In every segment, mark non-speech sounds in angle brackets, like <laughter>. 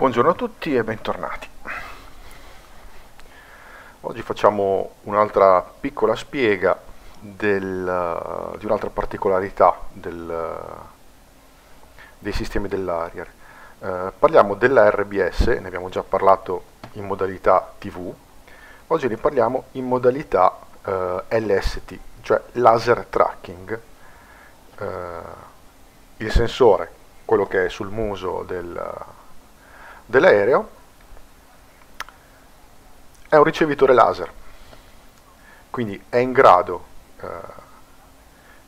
Buongiorno a tutti e bentornati. Oggi facciamo un'altra piccola spiega del, di un'altra particolarità del, dei sistemi dell'ARIER. Eh, parliamo della RBS, ne abbiamo già parlato in modalità TV, oggi ne parliamo in modalità eh, LST, cioè laser tracking. Eh, il sensore, quello che è sul muso del, dell'aereo, è un ricevitore laser, quindi è in grado eh,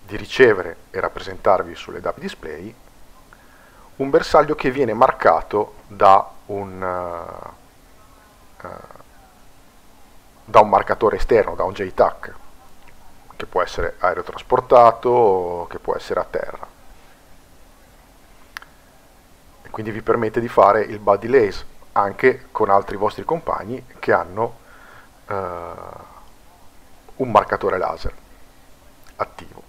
di ricevere e rappresentarvi sulle DAP display un bersaglio che viene marcato da un, uh, uh, da un marcatore esterno, da un JTAC, che può essere aerotrasportato o che può essere a terra. E quindi vi permette di fare il buddy lace anche con altri vostri compagni che hanno uh, un marcatore laser attivo.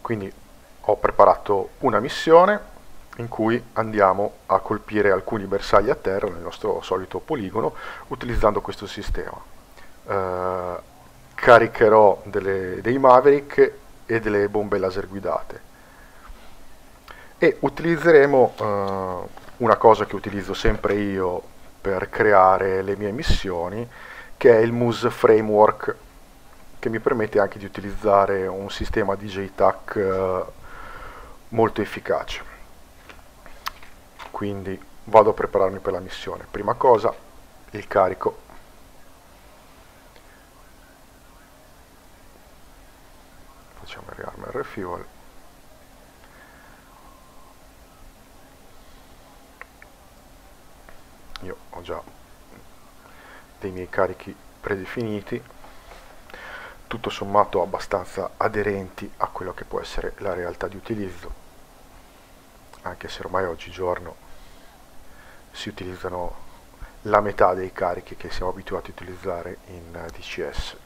Quindi ho preparato una missione in cui andiamo a colpire alcuni bersagli a terra nel nostro solito poligono utilizzando questo sistema. Uh, caricherò delle, dei Maverick e delle bombe laser guidate e utilizzeremo uh, una cosa che utilizzo sempre io per creare le mie missioni che è il Moose Framework che mi permette anche di utilizzare un sistema di JTAC uh, molto efficace. Quindi vado a prepararmi per la missione. Prima cosa, il carico. Facciamo il rearm refuel. Io ho già dei miei carichi predefiniti tutto sommato abbastanza aderenti a quello che può essere la realtà di utilizzo, anche se ormai oggigiorno si utilizzano la metà dei carichi che siamo abituati a utilizzare in DCS.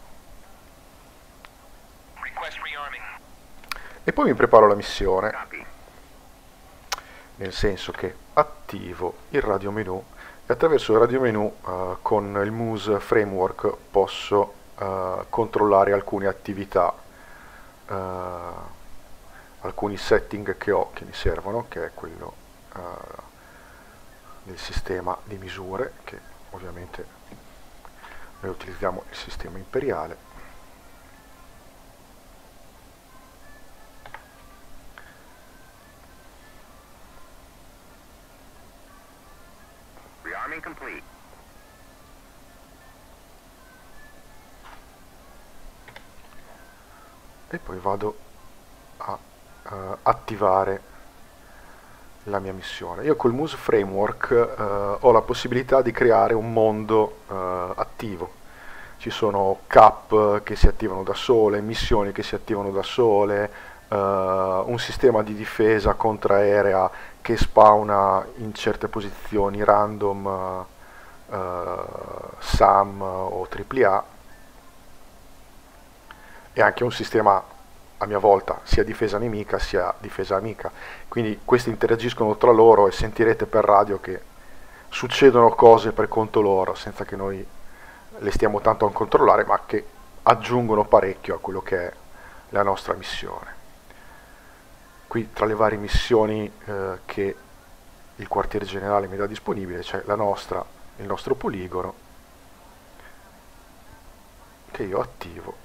E poi mi preparo la missione, nel senso che attivo il radio menu attraverso il radio menu uh, con il Moose Framework posso uh, controllare alcune attività, uh, alcuni setting che ho che mi servono, che è quello del sistema di misure, che ovviamente noi utilizziamo il sistema imperiale. Complete. e poi vado a uh, attivare la mia missione. Io col Moose Framework uh, ho la possibilità di creare un mondo uh, attivo. Ci sono cap che si attivano da sole, missioni che si attivano da sole, un sistema di difesa contraerea che spawna in certe posizioni random SAM o AAA e anche un sistema a mia volta sia difesa nemica sia difesa amica. Quindi questi interagiscono tra loro e sentirete per radio che succedono cose per conto loro senza che noi le stiamo tanto a controllare, ma che aggiungono parecchio a quello che è la nostra missione. Qui tra le varie missioni eh, che il quartiere generale mi dà disponibile c'è la nostra, il nostro poligono che io attivo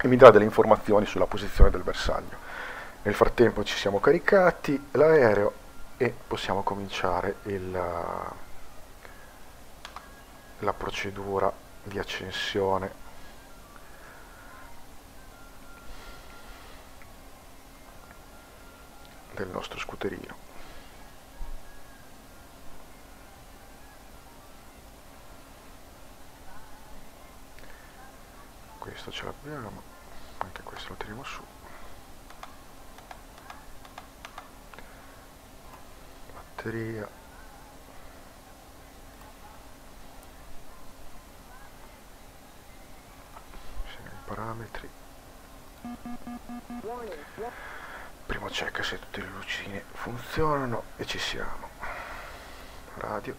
e mi dà delle informazioni sulla posizione del bersaglio. Nel frattempo ci siamo caricati l'aereo e possiamo cominciare il, la procedura di accensione del nostro scooterino. questo ce l'abbiamo anche questo lo tiriamo su. Batteria. I parametri primo check se tutte le lucine funzionano e ci siamo. Radio.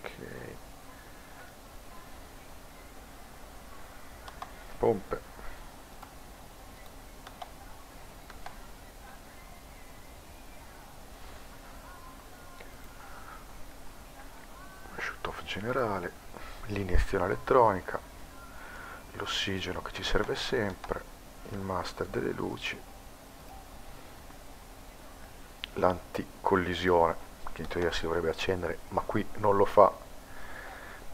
Ok. Pompe generale, l'iniezione elettronica, l'ossigeno che ci serve sempre, il master delle luci, l'anticollisione che in teoria si dovrebbe accendere ma qui non lo fa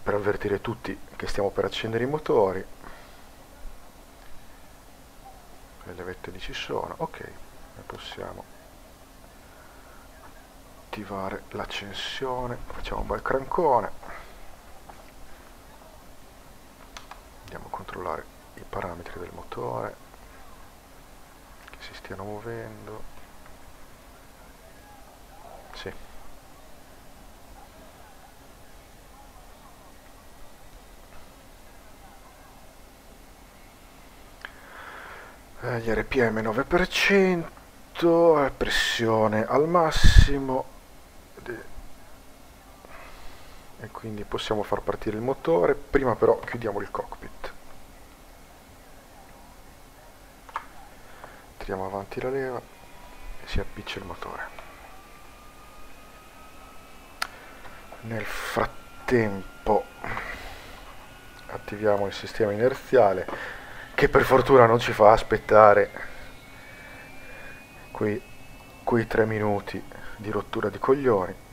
per avvertire tutti che stiamo per accendere i motori. Le levette lì ci sono ok e possiamo attivare l'accensione facciamo un bel crancone andiamo a controllare i parametri del motore che si stiano muovendo. Sì. Eh, gli rpm 9% pressione al massimo e quindi possiamo far partire il motore. Prima però chiudiamo il cockpit. Tiriamo avanti la leva e si appiccia il motore. Nel frattempo attiviamo il sistema inerziale che per fortuna non ci fa aspettare quei, quei tre minuti di rottura di coglioni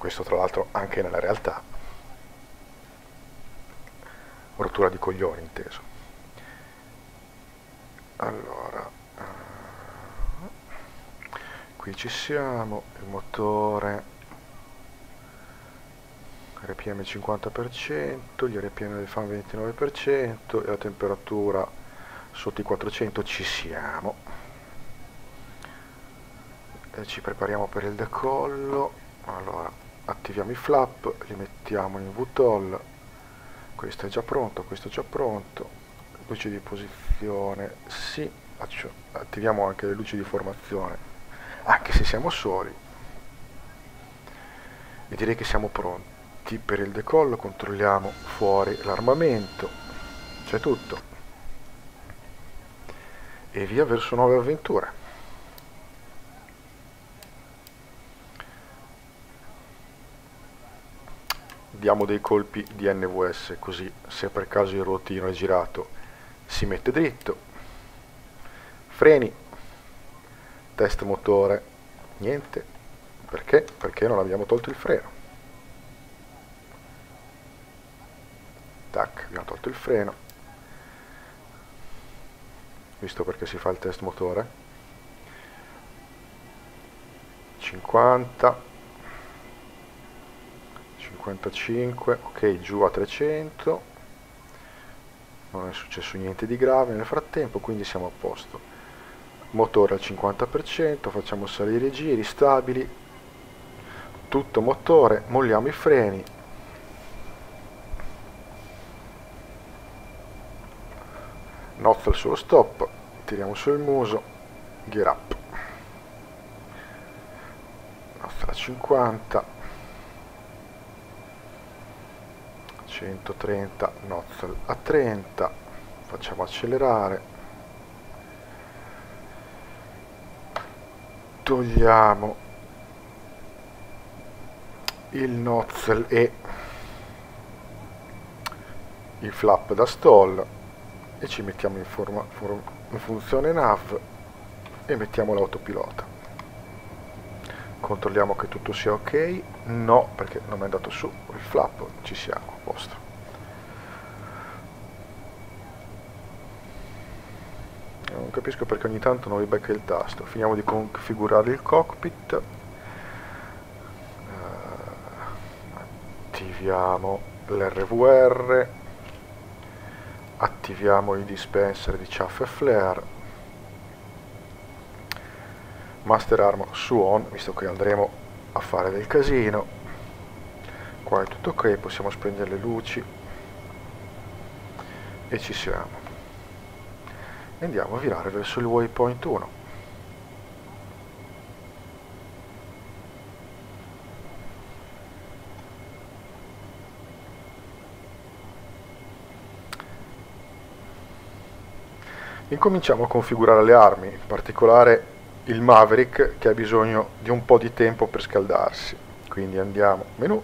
questo tra l'altro anche nella realtà, rottura di coglioni inteso. Allora, uh, qui ci siamo, il motore RPM 50%, gli RPM del fan 29% e la temperatura sotto i 400 ci siamo. E ci prepariamo per il decollo. Allora, attiviamo i flap, li mettiamo in VTOL, questo è già pronto, questo è già pronto, luci di posizione, sì, attiviamo anche le luci di formazione, anche se siamo soli, e direi che siamo pronti per il decollo, controlliamo fuori l'armamento, c'è tutto, e via verso nuove avventure. Diamo dei colpi di NVS così se per caso il ruotino è girato si mette dritto. Freni. Test motore. Niente. Perché? perché non abbiamo tolto il freno. Tac abbiamo tolto il freno. Visto perché si fa il test motore? 50 55 ok giù a 300 non è successo niente di grave nel frattempo quindi siamo a posto. Motore al 50% facciamo salire i giri stabili tutto motore molliamo i freni. Nozzle sullo stop tiriamo sul muso gear up. Nostra 50 130 nozzle a 30 facciamo accelerare. Togliamo il nozzle e il flap da stall e ci mettiamo in, forma, in funzione nav e mettiamo l'autopilota. Controlliamo che tutto sia ok? No perché non è andato su il flap ci siamo posto. Non capisco perché ogni tanto non vi becca il tasto. Finiamo di configurare il cockpit. Uh, attiviamo l'RVR attiviamo i dispenser di chaff e flare. Master arm su on visto che andremo a fare del casino qua è tutto ok possiamo spegnere le luci. E ci siamo. Andiamo a virare verso il waypoint 1 Incominciamo a configurare le armi, in particolare il Maverick che ha bisogno di un po' di tempo per scaldarsi. Quindi andiamo. Menu,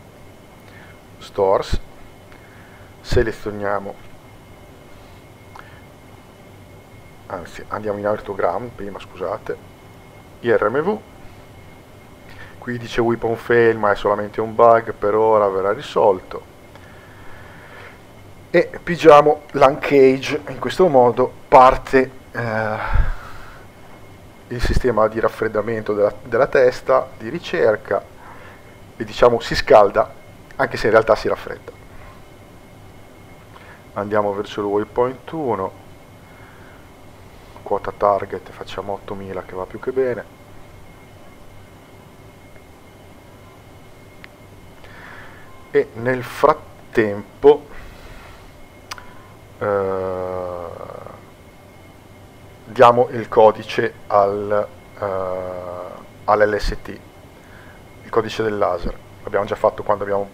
stores, selezioniamo, anzi andiamo in autogram prima scusate, IRMV, qui dice weapon fail ma è solamente un bug, per ora verrà risolto. E pigiamo l'uncage in questo modo parte eh, il sistema di raffreddamento della, della, testa di ricerca e diciamo si scalda anche se in realtà si raffredda. Andiamo verso il waypoint 1 quota target facciamo 8000 che va più che bene. E nel frattempo eh, diamo il codice al, eh, all'LST, il codice del laser. L'abbiamo già fatto quando abbiamo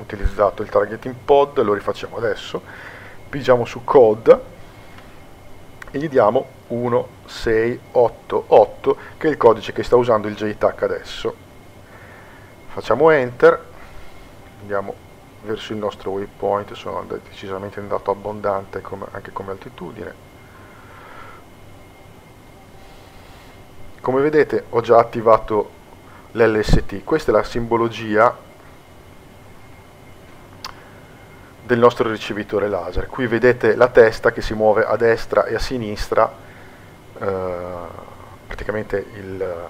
utilizzato il targeting pod, lo rifacciamo adesso. Pigiamo su code e gli diamo 1688 che è il codice che sta usando il JTAC adesso. Facciamo enter, andiamo verso il nostro waypoint sono decisamente andato abbondante come, anche come altitudine come vedete ho già attivato l'LST questa è la simbologia del nostro ricevitore laser. Qui vedete la testa che si muove a destra e a sinistra eh, praticamente il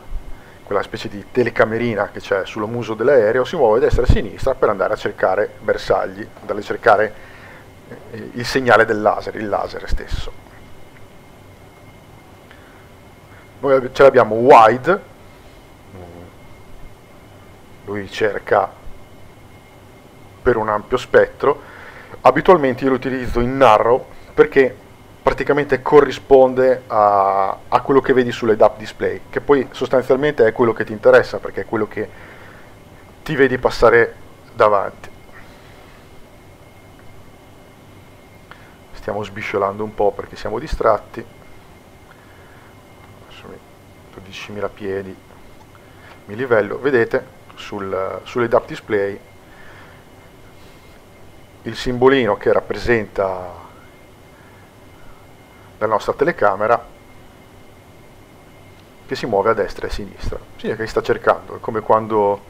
quella specie di telecamerina che c'è sullo muso dell'aereo, si muove a destra e a sinistra per andare a cercare bersagli, andare a cercare eh, il segnale del laser, il laser stesso. Noi ce l'abbiamo wide, lui cerca per un ampio spettro, abitualmente io lo utilizzo in narrow perché praticamente corrisponde a, a, quello che vedi sulle DAP display, che poi sostanzialmente è quello che ti interessa, perché è quello che ti vedi passare davanti. Stiamo sbisciolando un po' perché siamo distratti. 12.000 piedi, mi livello. Vedete sul, sulle DAP display il simbolino che rappresenta la nostra telecamera che si muove a destra e a sinistra. Significa che sta cercando, è come quando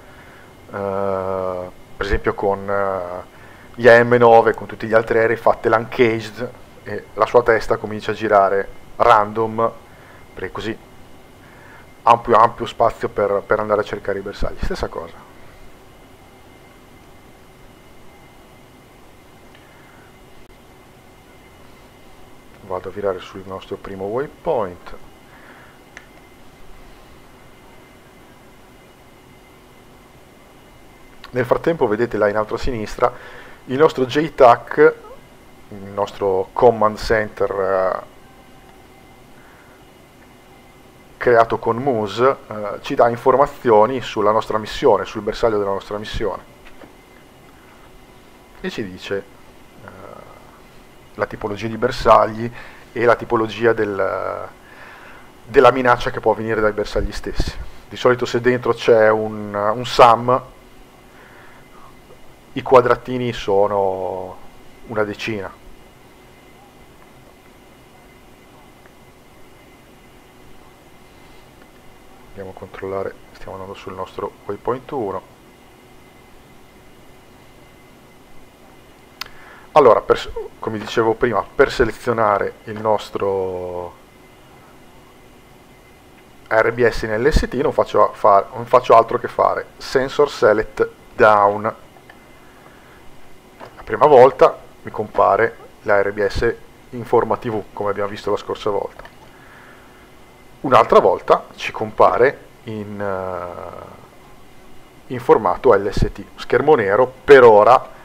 eh, per esempio con eh, gli AM9 con tutti gli altri aerei fate l'uncaged e la sua testa comincia a girare random perché così ha un più ampio spazio per, per andare a cercare i bersagli. Stessa cosa. Vado a virare sul nostro primo waypoint. Nel frattempo vedete là in alto a sinistra il nostro JTAC il nostro command center eh, creato con Moose eh, ci dà informazioni sulla nostra missione, sul bersaglio della nostra missione. E ci dice la tipologia di bersagli e la tipologia del, della minaccia che può venire dai bersagli stessi. Di solito se dentro c'è un, un SAM, i quadratini sono una decina. Andiamo a controllare, stiamo andando sul nostro waypoint 1. Allora, per, come dicevo prima, per selezionare il nostro RBS in LST non faccio, far, non faccio altro che fare sensor select down. La prima volta mi compare la RBS in forma TV, come abbiamo visto la scorsa volta. Un'altra volta ci compare in, uh, in formato LST, schermo nero per ora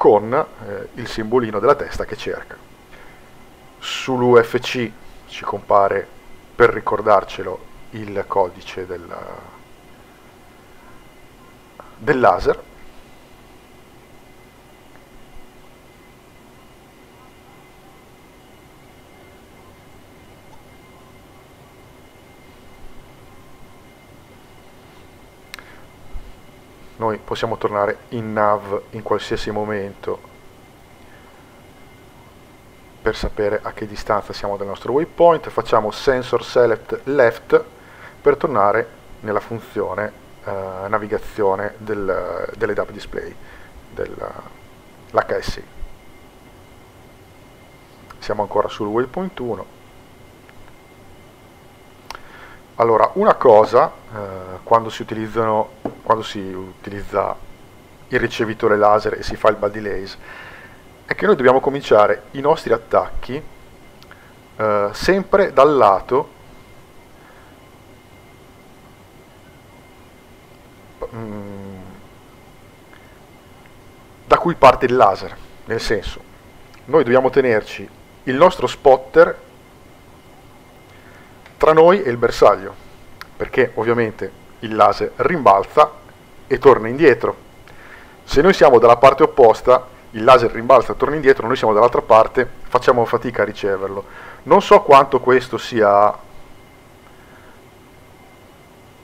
con eh, il simbolino della testa che cerca. Sull'UFC ci compare per ricordarcelo il codice del, del laser noi possiamo tornare in nav in qualsiasi momento per sapere a che distanza siamo dal nostro waypoint. Facciamo sensor select left per tornare nella funzione eh, navigazione del, dell'EDAP display dell'HSI siamo ancora sul waypoint 1 allora una cosa eh, quando si quando si utilizza il ricevitore laser e si fa il body lace è che noi dobbiamo cominciare i nostri attacchi eh, sempre dal lato mm, da cui parte il laser. Nel senso noi dobbiamo tenerci il nostro spotter tra noi e il bersaglio perché ovviamente il laser rimbalza e torna indietro. Se noi siamo dalla parte opposta, il laser rimbalza e torna indietro, noi siamo dall'altra parte, facciamo fatica a riceverlo. Non so quanto questo sia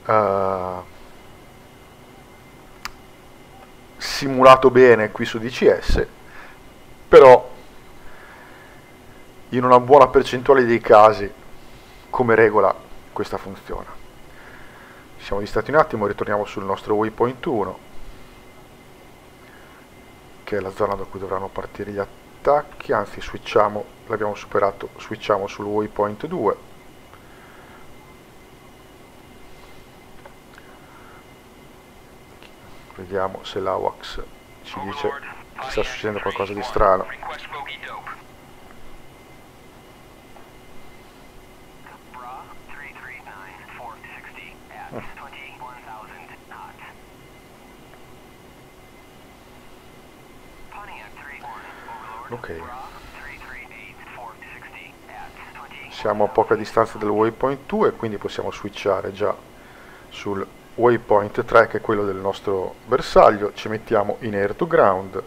uh, simulato bene qui su DCS, però in una buona percentuale dei casi come regola questa funziona. Siamo distratti un attimo, ritorniamo sul nostro waypoint 1 che è la zona da cui dovranno partire gli attacchi, anzi switchiamo, l'abbiamo superato, switchiamo sul waypoint 2 vediamo se l'AWACS ci dice che sta succedendo qualcosa di strano ok. Siamo a poca distanza del waypoint 2 quindi possiamo switchare già sul waypoint 3 che è quello del nostro bersaglio. Ci mettiamo in air to ground.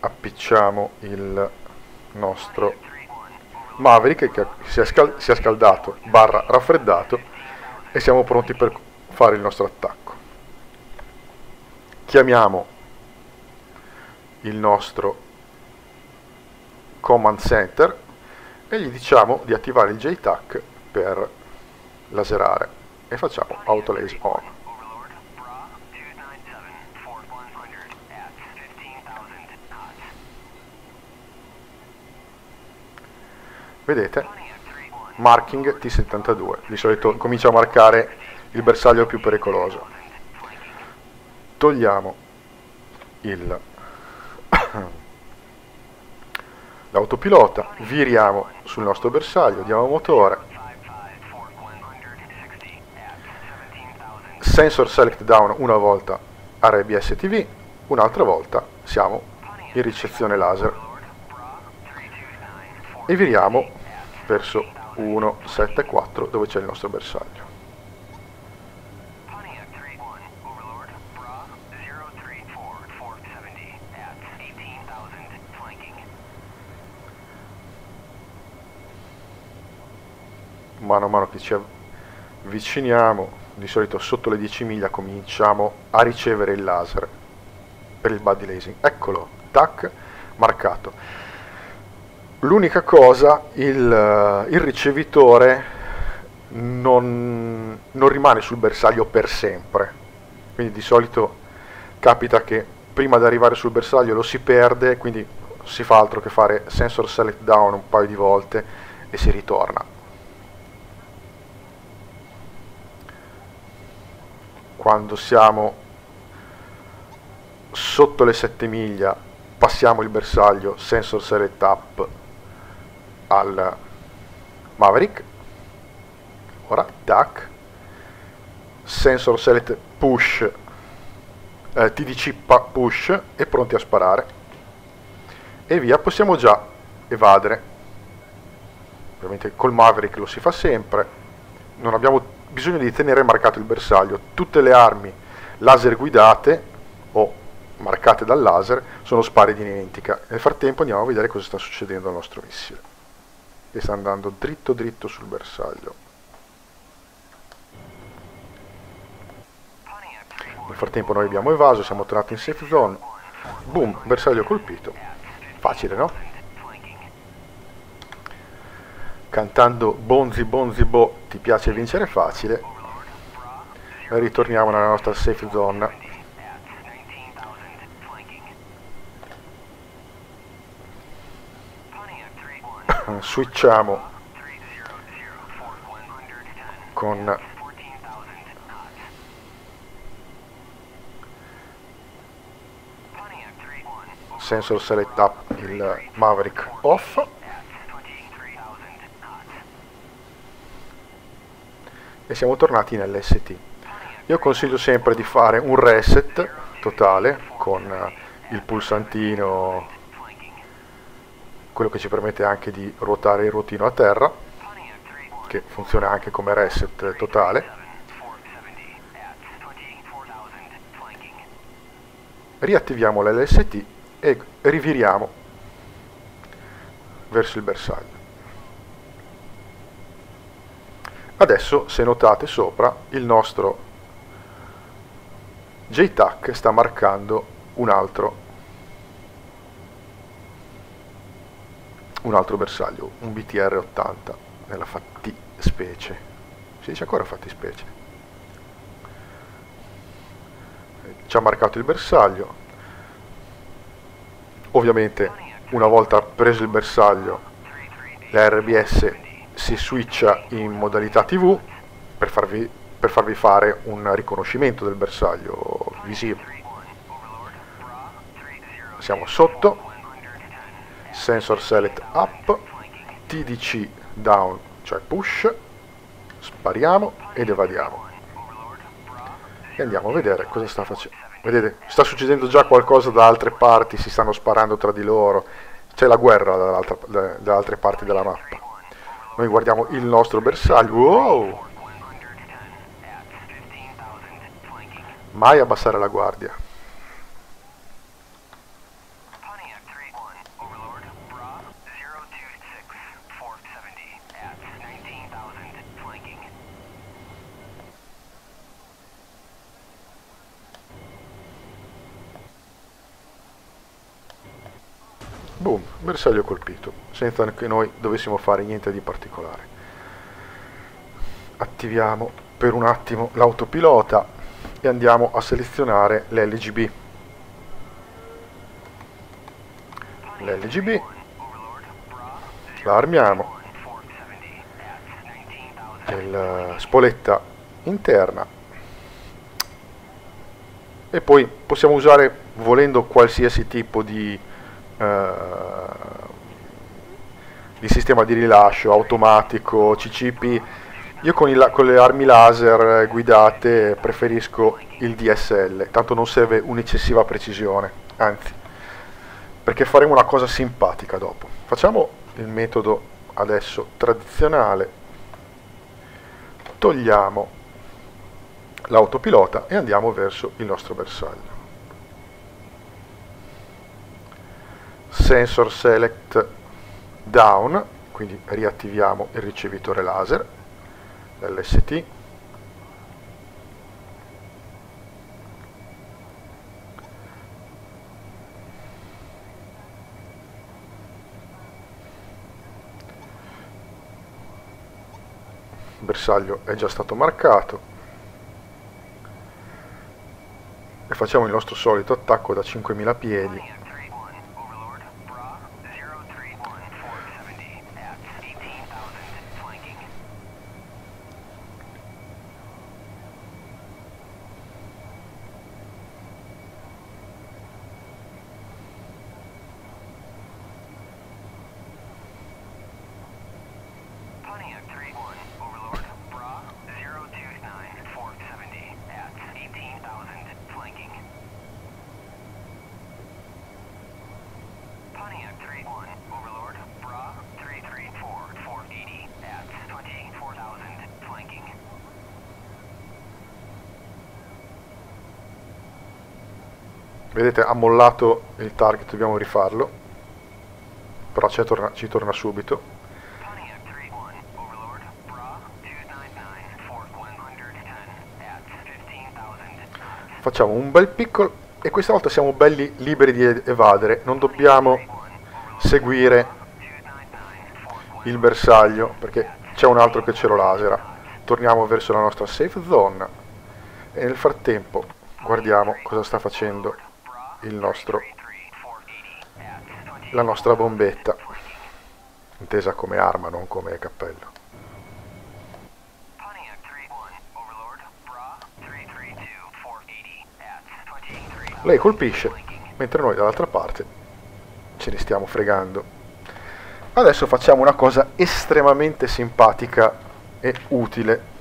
Appicciamo il nostro Maverick che si è, si è scaldato barra raffreddato e siamo pronti per fare il nostro attacco. Chiamiamo il nostro command center e gli diciamo di attivare il JTAC per laserare. E facciamo autolace on. Vedete marking T72 di solito comincia a marcare il bersaglio più pericoloso. Togliamo il l'autopilota, viriamo sul nostro bersaglio, diamo motore, sensor select down una volta RBS TV, un'altra volta siamo in ricezione laser. E viriamo verso 174 dove c'è il nostro bersaglio. Mano a mano che ci avviciniamo, di solito sotto le 10 miglia cominciamo a ricevere il laser per il body lasing. Eccolo, tac, marcato. L'unica cosa, il, il ricevitore non, non rimane sul bersaglio per sempre, quindi di solito capita che prima di arrivare sul bersaglio lo si perde, quindi si fa altro che fare sensor select down un paio di volte e si ritorna. Quando siamo sotto le 7 miglia passiamo il bersaglio sensor select up al Maverick ora tac sensor select push, eh, TDC push e pronti a sparare. E via, possiamo già evadere. Ovviamente col Maverick lo si fa sempre, non abbiamo bisogno di tenere marcato il bersaglio. Tutte le armi laser guidate o marcate dal laser sono spari di nientica. Nel frattempo andiamo a vedere cosa sta succedendo al nostro missile. Che sta andando dritto dritto sul bersaglio. Nel frattempo noi abbiamo evaso, siamo tornati in safe zone. Boom, bersaglio colpito. Facile, no? Cantando Bonzi Bonzi Bo, ti piace vincere facile. Ritorniamo nella nostra safe zone. <coughs> Switchiamo con sensor select up il Maverick off e siamo tornati in LST io consiglio sempre di fare un reset totale con il pulsantino quello che ci permette anche di ruotare il ruotino a terra che funziona anche come reset totale riattiviamo l'LST e riviriamo verso il bersaglio. Adesso, se notate sopra, il nostro JTAC sta marcando un altro, un altro bersaglio, un BTR 80 nella fattispecie. Si dice ancora fattispecie. Ci ha marcato il bersaglio, Ovviamente una volta preso il bersaglio la RBS si switcha in modalità TV per farvi, per farvi fare un riconoscimento del bersaglio visivo. Siamo sotto, sensor select up, TDC down, cioè push, spariamo ed evadiamo. E andiamo a vedere cosa sta facendo. Vedete, sta succedendo già qualcosa da altre parti, si stanno sparando tra di loro, c'è la guerra da altre parti della mappa. Noi guardiamo il nostro bersaglio, wow! Mai abbassare la guardia. Boom, bersaglio colpito, senza che noi dovessimo fare niente di particolare. Attiviamo per un attimo l'autopilota e andiamo a selezionare l'LGB. L'LGB la armiamo la spoletta interna e poi possiamo usare volendo qualsiasi tipo di eh, di sistema di rilascio automatico, CCP. Io con, il, con, le armi laser guidate preferisco il DSL, tanto non serve un'eccessiva precisione, anzi, perché faremo una cosa simpatica dopo. Facciamo il metodo adesso tradizionale, togliamo l'autopilota e andiamo verso il nostro bersaglio. Sensor select down, quindi riattiviamo il ricevitore laser, l'LST, il bersaglio è già stato marcato. E facciamo il nostro solito attacco da 5000 piedi vedete ha mollato il target dobbiamo rifarlo. Però ci torna, ci torna subito. Facciamo un bel piccolo e questa volta siamo belli liberi di evadere. Non dobbiamo seguire il bersaglio perché c'è un altro che ce lo lasera torniamo verso la nostra safe zone. E nel frattempo guardiamo cosa sta facendo il nostro, la nostra bombetta, intesa come arma, non come cappello. Lei colpisce, mentre noi dall'altra parte ce ne stiamo fregando. Adesso facciamo una cosa estremamente simpatica e utile.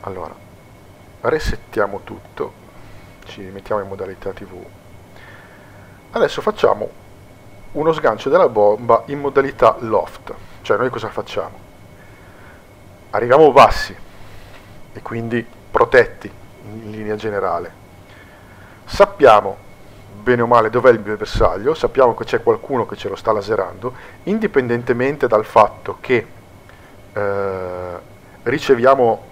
Allora, resettiamo tutto ci mettiamo in modalità tv adesso facciamo uno sgancio della bomba in modalità loft. Cioè noi cosa facciamo? Arriviamo bassi e quindi protetti in linea generale. Sappiamo bene o male dov'è il bersaglio sappiamo che c'è qualcuno che ce lo sta laserando indipendentemente dal fatto che eh, riceviamo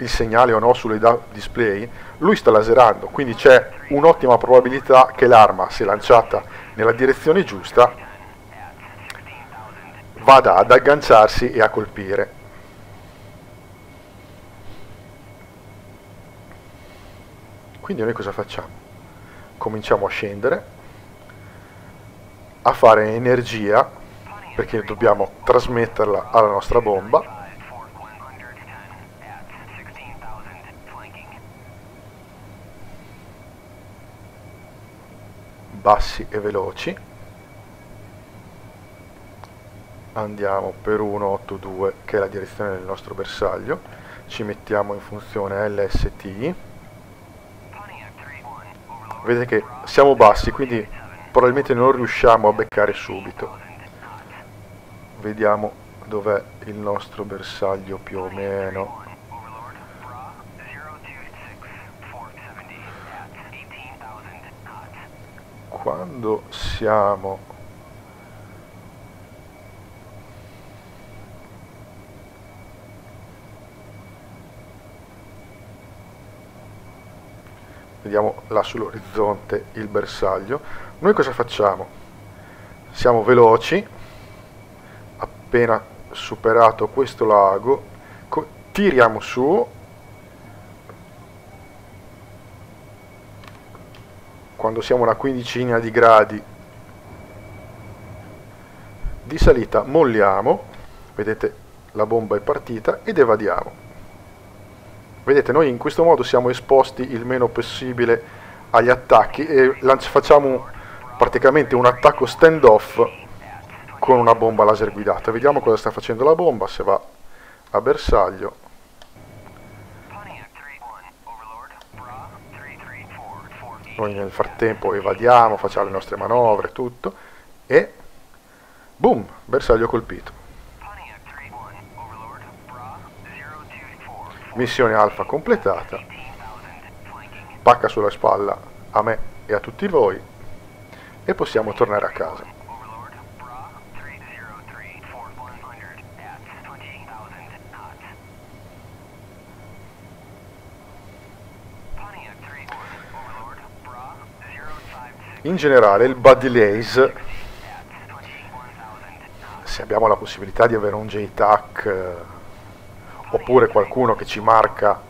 il segnale o no sulle display, lui sta laserando, quindi c'è un'ottima probabilità che l'arma, se lanciata nella direzione giusta, vada ad agganciarsi e a colpire. Quindi noi cosa facciamo? Cominciamo a scendere, a fare energia, perché dobbiamo trasmetterla alla nostra bomba, bassi e veloci. Andiamo per 182 che è la direzione del nostro bersaglio. Ci mettiamo in funzione LST vedete che siamo bassi quindi probabilmente non riusciamo a beccare subito. Vediamo dov'è il nostro bersaglio più o meno quando siamo vediamo là sull'orizzonte il bersaglio. Noi cosa facciamo? Siamo veloci appena superato questo lago tiriamo su quando siamo a una quindicina di gradi. Di salita molliamo vedete la bomba è partita ed evadiamo. Vedete noi in questo modo siamo esposti il meno possibile agli attacchi e facciamo praticamente un attacco stand off con una bomba laser guidata. Vediamo cosa sta facendo la bomba se va a bersaglio noi nel frattempo evadiamo, facciamo le nostre manovre, tutto, e boom, bersaglio colpito. Missione alfa completata, pacca sulla spalla a me e a tutti voi, e possiamo tornare a casa. In generale il bud delays se abbiamo la possibilità di avere un JTAC eh, oppure qualcuno che ci marca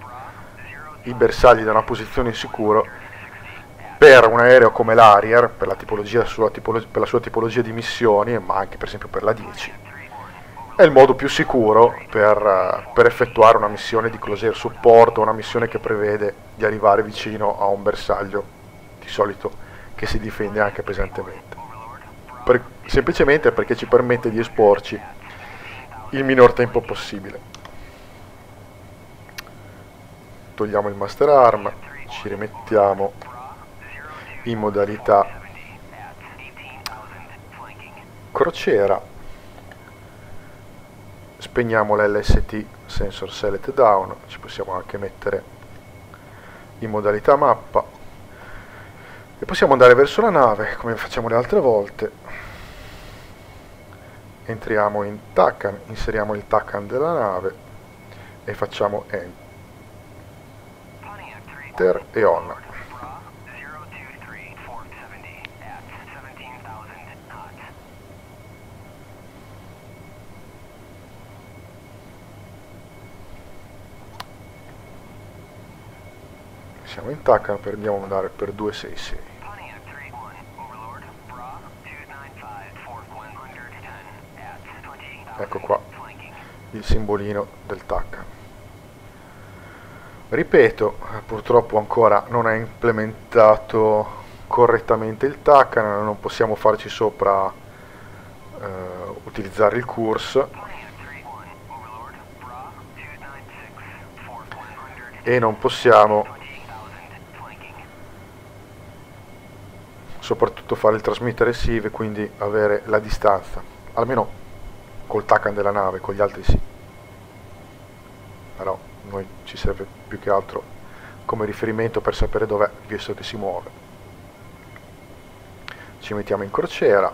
i bersagli da una posizione in sicuro per un aereo come l'Arier per la, per la sua tipologia di missioni ma anche per esempio per la 10 è il modo più sicuro per, eh, per effettuare una missione di close air support una missione che prevede di arrivare vicino a un bersaglio di solito che si difende anche pesantemente. Per, semplicemente perché ci permette di esporci il minor tempo possibile. Togliamo il master arm, ci rimettiamo in modalità crociera, spegniamo l'LST Sensor Select Down, ci possiamo anche mettere in modalità mappa e possiamo andare verso la nave come facciamo le altre volte. Entriamo in TACAN, inseriamo il TACAN della nave e facciamo Enter e On. siamo in tacca andiamo andare per 266 ecco qua il simbolino del TAC. Ripeto purtroppo ancora non è implementato correttamente il TAC non possiamo farci sopra eh, utilizzare il course. E non possiamo soprattutto fare il trasmitter receive quindi avere la distanza almeno col TACAN della nave con gli altri sì. Però noi ci serve più che altro come riferimento per sapere dov'è visto che si muove. Ci mettiamo in crociera.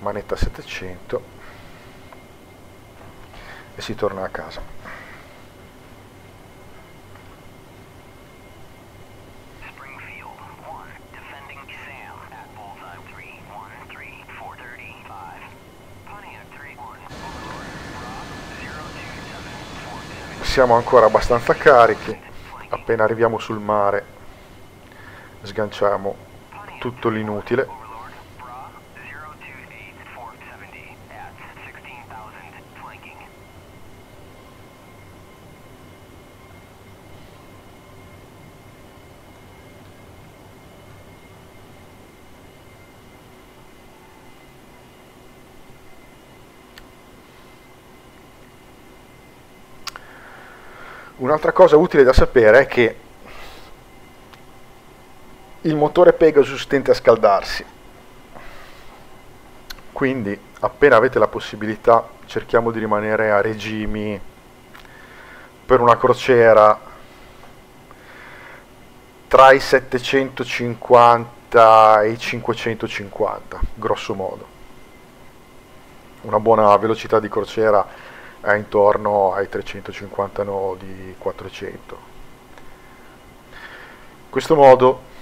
Manetta 700 e si torna a casa siamo ancora abbastanza carichi. Appena arriviamo sul mare sganciamo tutto l'inutile Un'altra cosa utile da sapere è che il motore Pegasus tende a scaldarsi, quindi appena avete la possibilità cerchiamo di rimanere a regimi per una crociera tra i 750 e i 550, grosso modo. Una buona velocità di crociera è intorno ai 350 nodi 400 in questo modo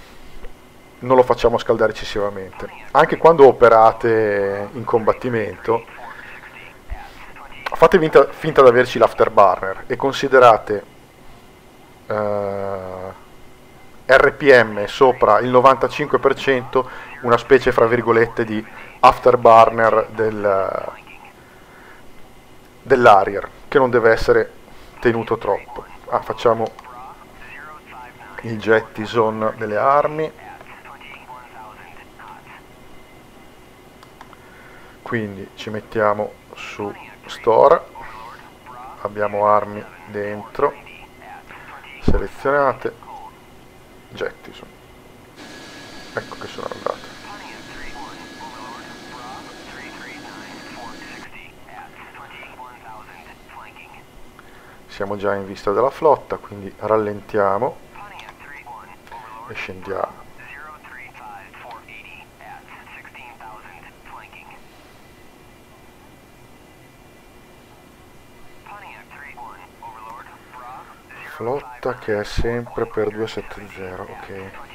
non lo facciamo scaldare eccessivamente. Anche quando operate in combattimento fate finta, finta di averci l'afterburner e considerate eh, RPM sopra il 95% una specie fra virgolette di afterburner del, dell'Arier che non deve essere tenuto troppo. Ah, facciamo il jettison delle armi. Quindi ci mettiamo su store. Abbiamo armi dentro. Selezionate. Jettison ecco che sono andate siamo già in vista della flotta quindi rallentiamo. E scendiamo. Flotta che è sempre per 270 ok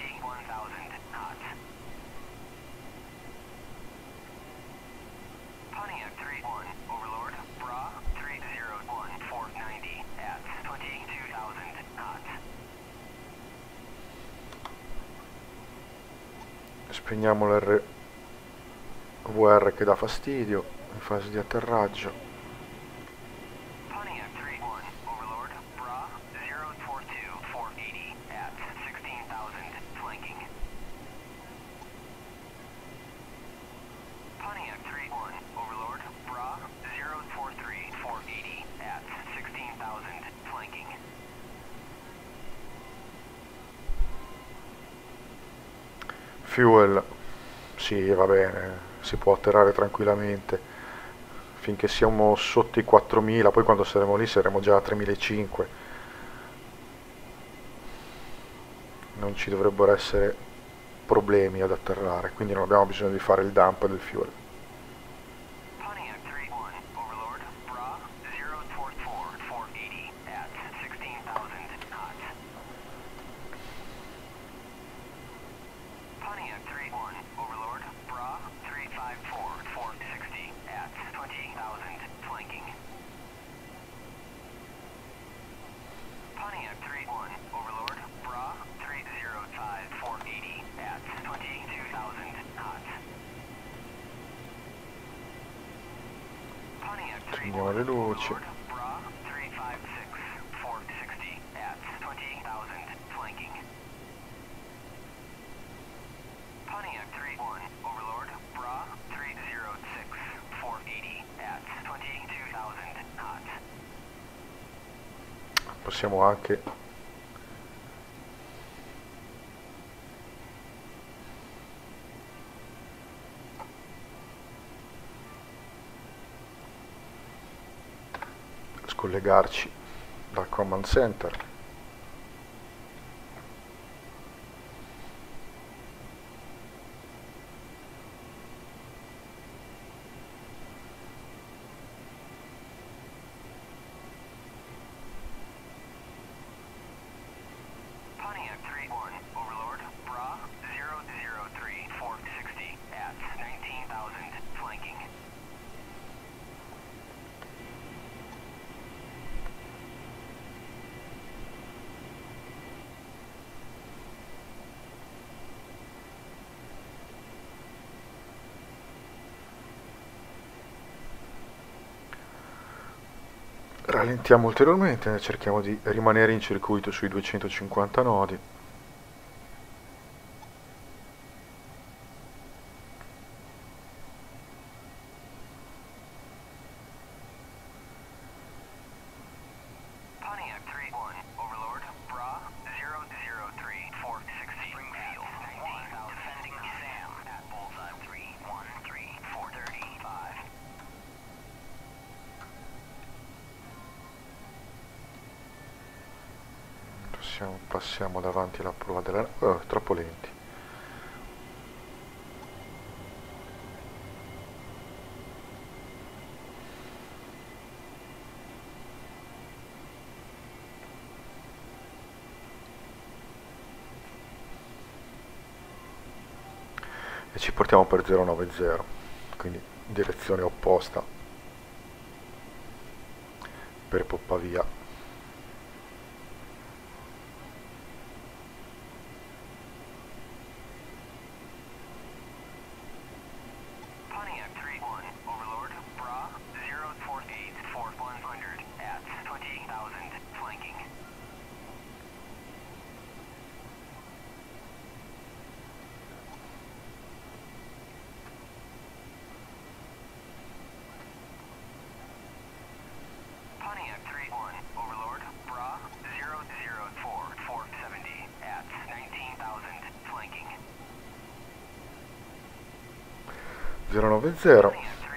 spegniamo l'RVR che dà fastidio in fase di atterraggio. Fuel sì va bene si può atterrare tranquillamente. Finché siamo sotto i 4000 poi quando saremo lì saremo già a 3500 non ci dovrebbero essere problemi ad atterrare quindi non abbiamo bisogno di fare il dump del fuel possiamo anche scollegarci dal command center rallentiamo ulteriormente, cerchiamo di rimanere in circuito sui 250 nodi. passiamo, passiamo davanti alla prova della... Oh, troppo lenti. E ci portiamo per 090, quindi direzione opposta per Poppavia.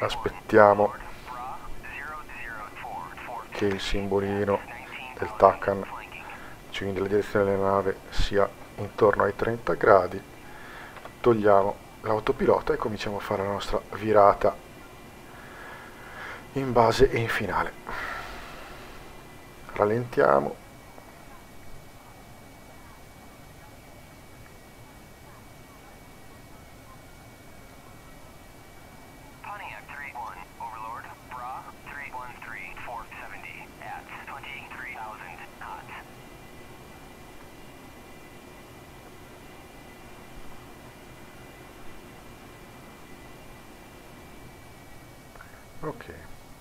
Aspettiamo che il simbolino del TACAN quindi della direzione della nave sia intorno ai 30 gradi. Togliamo l'autopilota e cominciamo a fare la nostra virata in base e in finale. Rallentiamo ok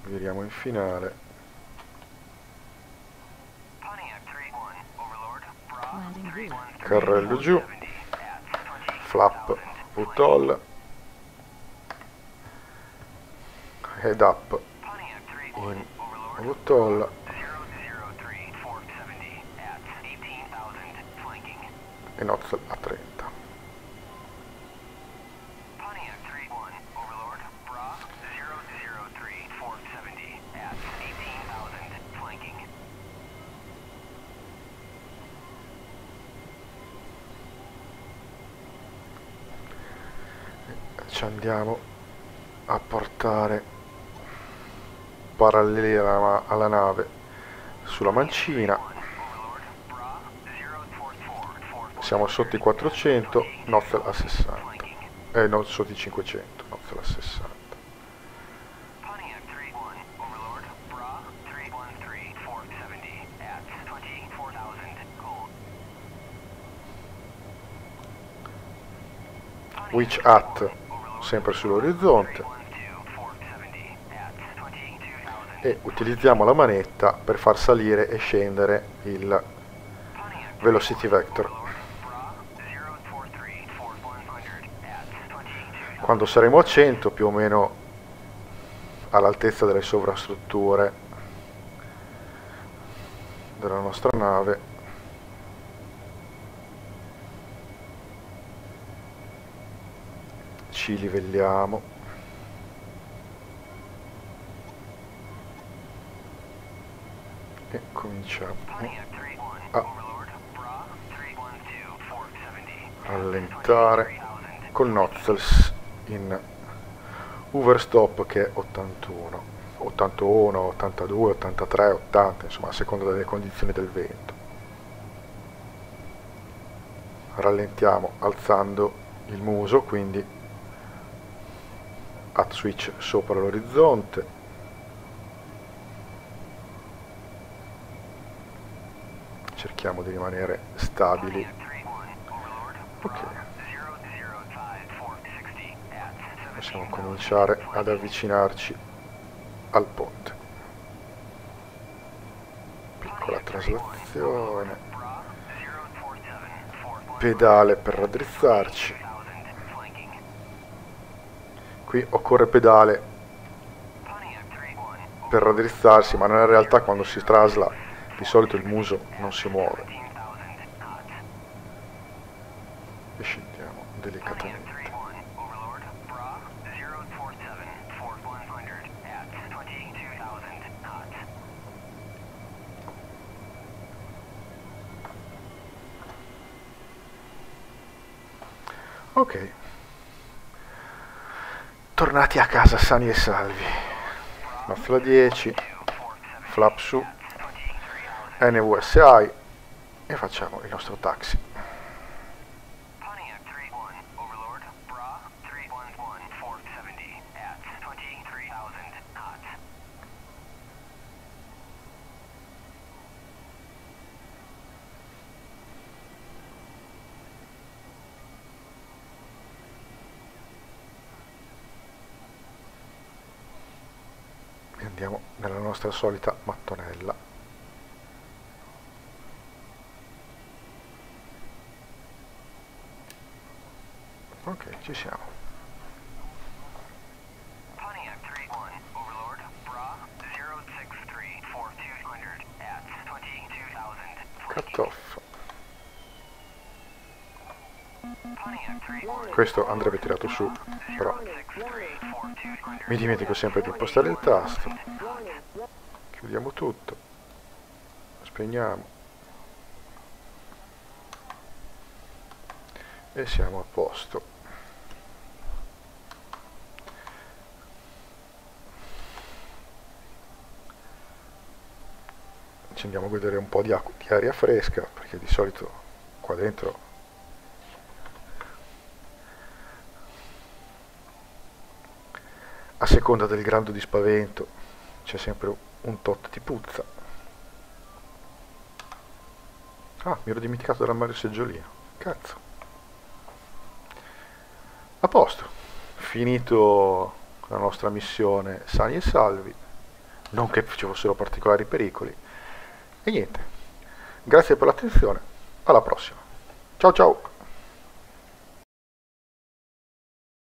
viriamo in finale. Carrello giù. Flap VTOL head up. In VTOL e andiamo a portare parallela alla nave sulla mancina. Siamo sotto i 400 Nozzle a 60 eh no sotto i 500 Nozzle a 60 Witch Hat sempre sull'orizzonte. E utilizziamo la manetta per far salire e scendere il velocity vector. Quando saremo a 100 più o meno all'altezza delle sovrastrutture della nostra nave ci livelliamo. E cominciamo. A rallentare con Nozzles in overstop che è 81 81, 82, 83, 80 insomma a seconda delle condizioni del vento. Rallentiamo alzando il muso quindi hat switch sopra l'orizzonte. Cerchiamo di rimanere stabili. Ok. Possiamo cominciare ad avvicinarci al ponte. Piccola traslazione. Pedale per raddrizzarci qui occorre pedale per raddrizzarsi ma nella realtà quando si trasla di solito il muso non si muove. E scendiamo delicatamente. Ok tornati a casa sani e salvi. Mafla 10 flap su NVSI e facciamo il nostro taxi nostra solita mattonella. Ok ci siamo cut off questo andrebbe tirato su però mi dimentico sempre di impostare il tasto. Chiudiamo tutto. Spegniamo. E siamo a posto. Ci andiamo a godere un po' di, acqua, di aria fresca perché di solito qua dentro seconda del grado di spavento c'è sempre un tot di puzza. Ah mi ero dimenticato dell'armadio seggiolino cazzo. A posto. Finito la nostra missione sani e salvi. Non che ci fossero particolari pericoli. E niente. Grazie per l'attenzione. Alla prossima. Ciao ciao